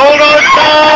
Hold on,